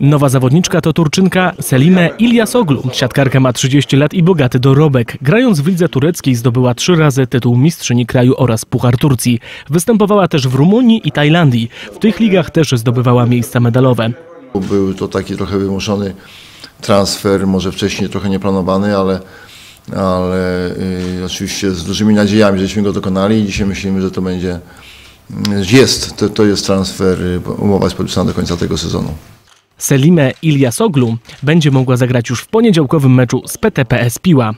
Nowa zawodniczka to Turczynka Selime Ilyasoglu. Siatkarka ma 30 lat i bogaty dorobek. Grając w lidze tureckiej zdobyła trzy razy tytuł mistrzyni kraju oraz Puchar Turcji. Występowała też w Rumunii i Tajlandii. W tych ligach też zdobywała miejsca medalowe. Był to taki trochę wymuszony transfer, może wcześniej trochę nieplanowany, ale, ale y, oczywiście z dużymi nadziejami, żeśmy go dokonali i dzisiaj myślimy, że to będzie, jest, to, to jest transfer, y, umowa jest podpisana do końca tego sezonu. Selimę Iliasoglu będzie mogła zagrać już w poniedziałkowym meczu z PTPS Piła.